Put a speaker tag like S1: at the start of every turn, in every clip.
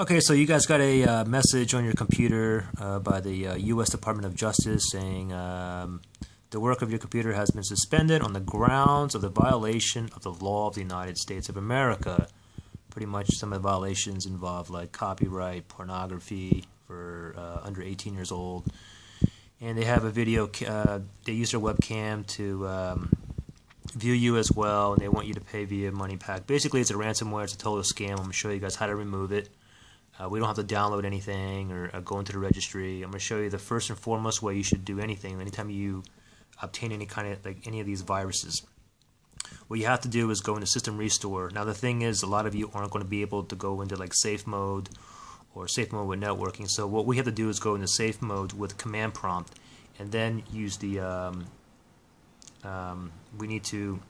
S1: Okay, so you guys got a uh, message on your computer uh, by the uh, U.S. Department of Justice saying um, the work of your computer has been suspended on the grounds of the violation of the law of the United States of America. Pretty much some of the violations involve like copyright, pornography for uh, under 18 years old, and they have a video. Uh, they use their webcam to um, view you as well, and they want you to pay via MoneyPak. Basically, it's a ransomware. It's a total scam. I'm going to show you guys how to remove it. Uh, we don't have to download anything or uh, go into the registry. I'm going to show you the first and foremost way you should do anything anytime you obtain any kind of like any of these viruses. What you have to do is go into System Restore. Now the thing is, a lot of you aren't going to be able to go into like safe mode or safe mode with networking. So what we have to do is go into safe mode with command prompt, and then use the. Um, um, we need to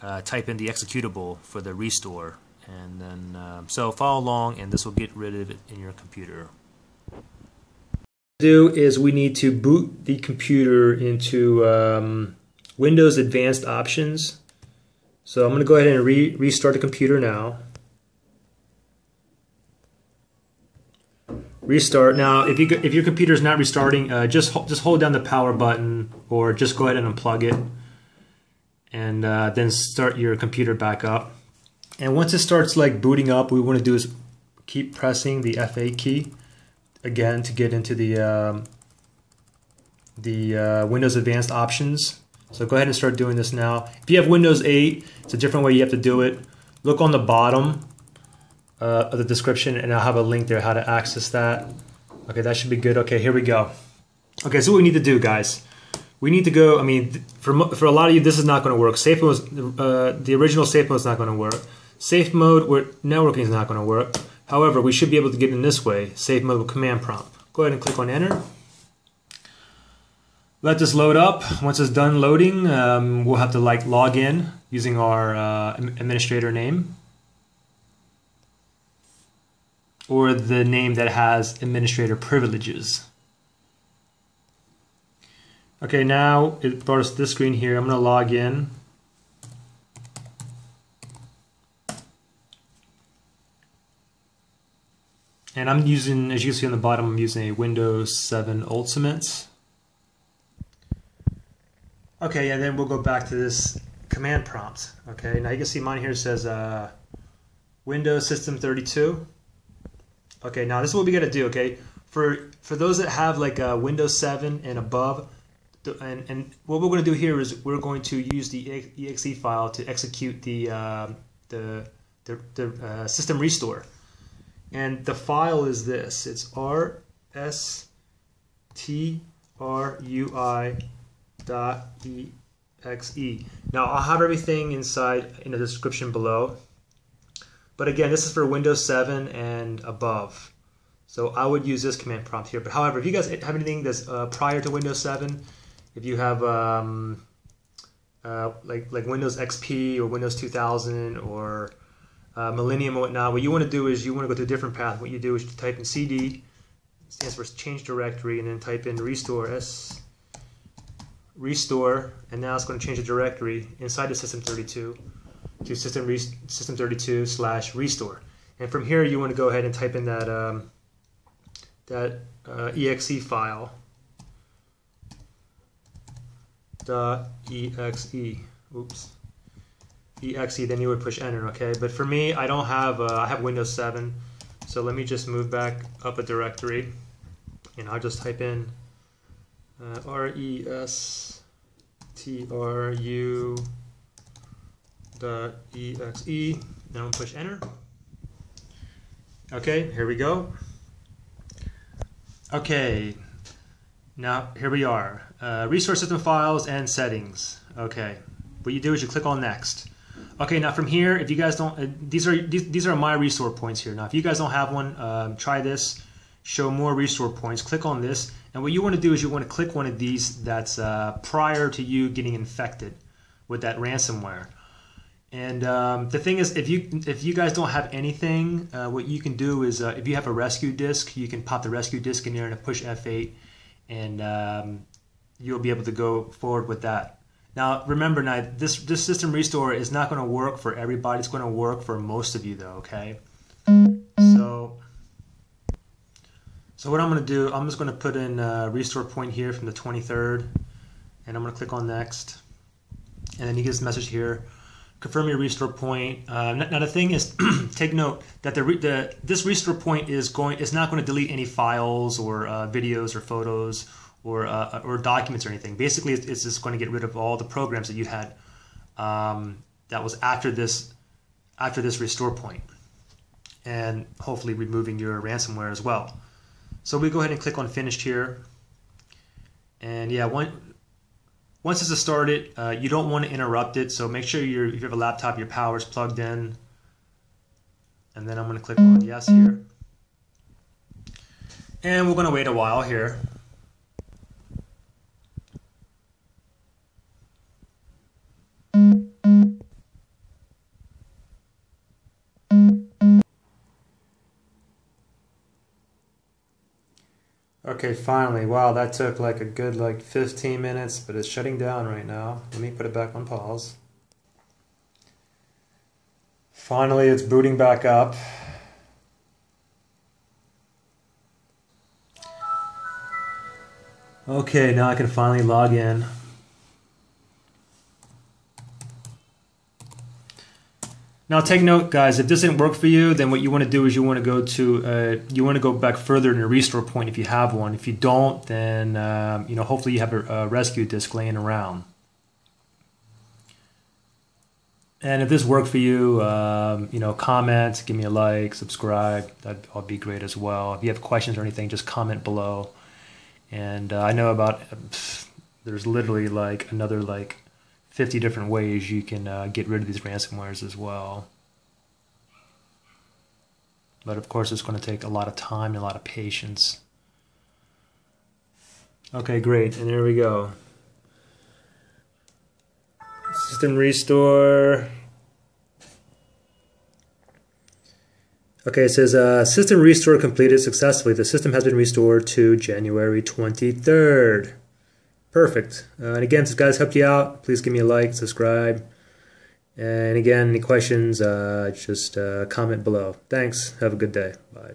S1: uh, type in the executable for the restore and then um, so follow along and this will get rid of it in your computer. Do is we need to boot the computer into um, Windows Advanced Options. So I'm going to go ahead and re restart the computer now. Restart. Now if you if your computer is not restarting uh, just just hold down the power button or just go ahead and unplug it. And uh, then start your computer back up and once it starts like booting up, what we want to do is keep pressing the F8 key again to get into the um, the uh, Windows Advanced options. So go ahead and start doing this now. If you have Windows 8, it's a different way you have to do it. Look on the bottom uh, of the description and I'll have a link there how to access that. Okay, that should be good. Okay, here we go. Okay, so what we need to do, guys. We need to go, I mean, for, for a lot of you, this is not going to work. Safe mode, uh, the original safe mode is not going to work. Safe mode where networking is not going to work. However, we should be able to get in this way, safe mode with command prompt. Go ahead and click on enter. Let this load up. Once it's done loading, um, we'll have to like log in using our uh, administrator name or the name that has administrator privileges. Okay, now it brought us to this screen here. I'm going to log in. And I'm using, as you can see on the bottom, I'm using a Windows 7 Ultimate. Okay, and then we'll go back to this command prompt. Okay, now you can see mine here says uh, Windows System 32. Okay, now this is what we got to do. Okay, for for those that have like a Windows 7 and above, and and what we're going to do here is we're going to use the exe file to execute the uh, the the, the uh, system restore. And the file is this. It's r s t r u i dot e x e. Now I'll have everything inside in the description below. But again, this is for Windows 7 and above. So I would use this command prompt here. But however, if you guys have anything that's uh, prior to Windows 7, if you have um, uh, like like Windows XP or Windows 2000 or uh, Millennium and whatnot, what you want to do is you want to go to a different path. What you do is you type in CD, stands for change directory, and then type in restore s restore, and now it's going to change the directory inside the system32 to system system32 slash restore. And from here, you want to go ahead and type in that um, that uh, exe file dot exe. Oops exe, then you would push enter, okay? But for me, I don't have, uh, I have Windows 7, so let me just move back up a directory, and I'll just type in uh, R-E-S-T-R-U dot E-X-E, I'll push enter. Okay, here we go. Okay, now here we are. Uh, resource system files and settings. Okay, what you do is you click on next. Okay, now from here, if you guys don't, uh, these are these, these are my restore points here. Now, if you guys don't have one, um, try this. Show more restore points. Click on this, and what you want to do is you want to click one of these that's uh, prior to you getting infected with that ransomware. And um, the thing is, if you if you guys don't have anything, uh, what you can do is uh, if you have a rescue disk, you can pop the rescue disk in there and push F8, and um, you'll be able to go forward with that. Now, remember now, this, this system restore is not going to work for everybody. It's going to work for most of you, though, okay? So, so what I'm going to do, I'm just going to put in a restore point here from the 23rd, and I'm going to click on next. And then you get this message here, confirm your restore point. Uh, now, the thing is, take note that the, the this restore point is going is not going to delete any files or uh, videos or photos or uh, or documents or anything. Basically, it's, it's, just going to get rid of all the programs that you had um, that was after this after this restore point, and hopefully removing your ransomware as well. So we go ahead and click on finished here. And yeah, one, once this is started, uh, you don't want to interrupt it. So make sure if you have a laptop, your power is plugged in. And then I'm going to click on yes here. And we're going to wait a while here. Okay, finally. Wow, that took like a good like 15 minutes, but it's shutting down right now. Let me put it back on pause. Finally, it's booting back up. Okay, now I can finally log in. Now take note, guys, if this didn't work for you, then what you want to do is you want to go to, uh, you want to go back further in a restore point if you have one. If you don't, then, um, you know, hopefully you have a, a rescue disk laying around. And if this worked for you, um, you know, comment, give me a like, subscribe. That'd all be great as well. If you have questions or anything, just comment below. And uh, I know about, there's literally like another like 50 different ways you can uh, get rid of these ransomwares as well. But of course, it's going to take a lot of time and a lot of patience. Okay, great. And there we go. System restore. Okay, it says uh, system restore completed successfully. The system has been restored to January 23rd. Perfect. Uh, and again, if this guys helped you out, please give me a like, subscribe. And again, any questions, uh, just uh, comment below. Thanks. Have a good day. Bye.